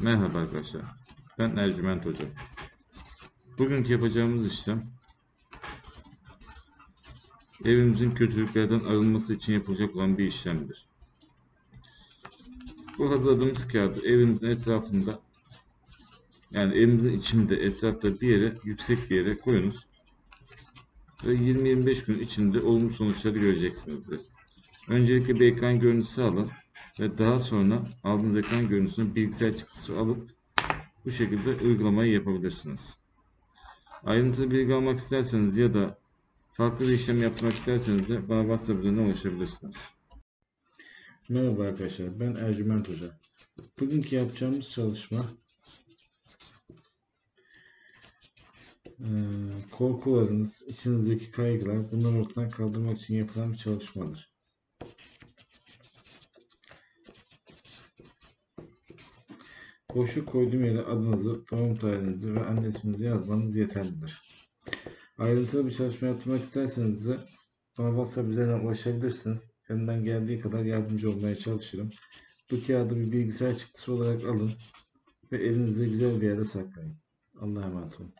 Merhaba arkadaşlar. Ben Ercüment Hoca. Bugünkü yapacağımız işlem evimizin kötülüklerden arınması için yapılacak olan bir işlemdir. Bu hazırladığımız kağıdı evimizin etrafında yani evimizin içinde etrafta bir yere yüksek bir yere koyunuz ve 20-25 gün içinde olumlu sonuçları göreceksinizdir. Öncelikle bir ekran görüntüsü alın ve daha sonra aldığınız ekran görüntüsünü bilgisayar çıktısı alıp bu şekilde uygulamayı yapabilirsiniz. Ayrıntılı bilgi almak isterseniz ya da farklı bir işlem yapmak isterseniz de bana WhatsApp üzerinden ulaşabilirsiniz. Merhaba arkadaşlar, ben Ercüment Hoca. Bugünkü yapacağımız çalışma korkularınız, içinizdeki kaygılar bunları ortadan kaldırmak için yapılan bir çalışmadır. Boşluk koyduğum yere adınızı, doğum tarihinizi ve anne yazmanız yeterlidir. Ayrıntılı bir çalışma yapmak isterseniz de bana WhatsApp üzerinden ulaşabilirsiniz. Elimden geldiği kadar yardımcı olmaya çalışırım. Bu kağıdı bir bilgisayar çıktısı olarak alın ve elinizde güzel bir yerde saklayın. Allah'a emanet olun.